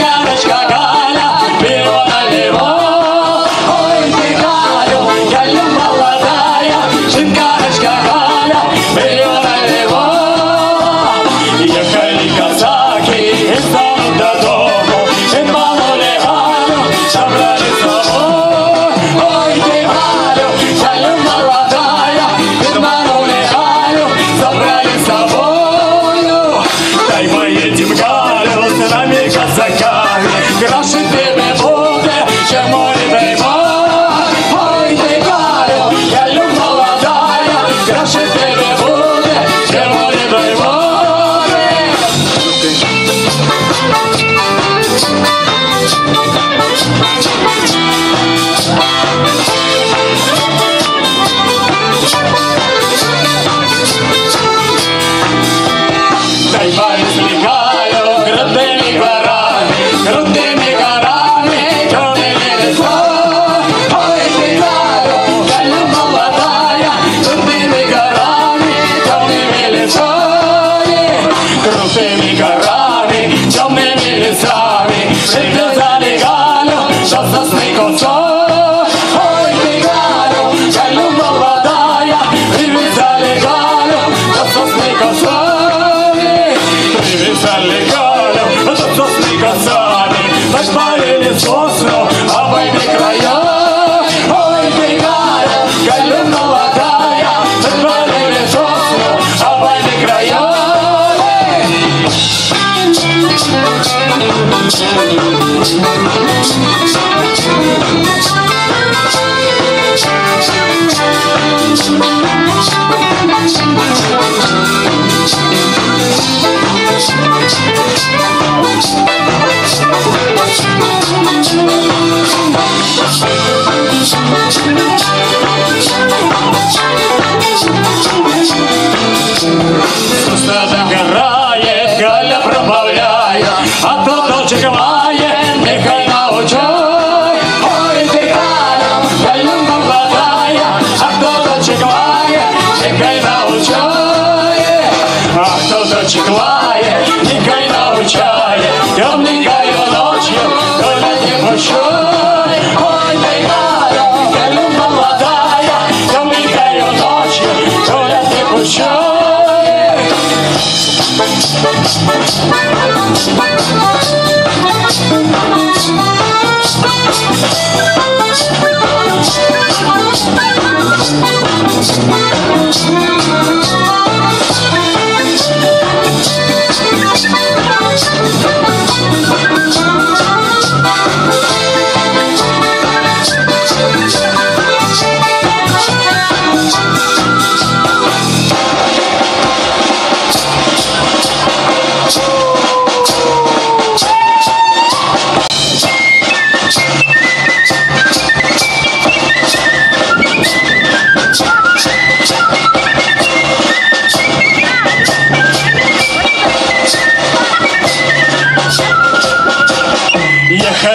got much глазами Привязали галю над отцовскими глазами Наш парень сосно, а мы не края Ой, ты галя, галя молодая Наш а мы не края гуляет, Никой научает, темный гай ночью, город не пущай. Ой, Гайдара, Гаю молодая, темный гай ночью, город не пущай.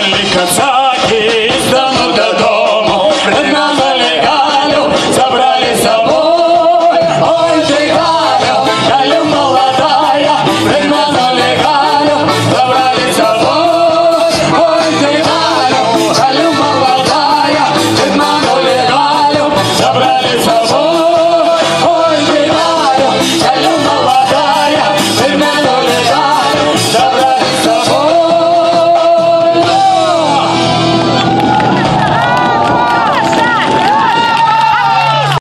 Лихо всякий из дому до дому. Нас Олегалю забрали с собой.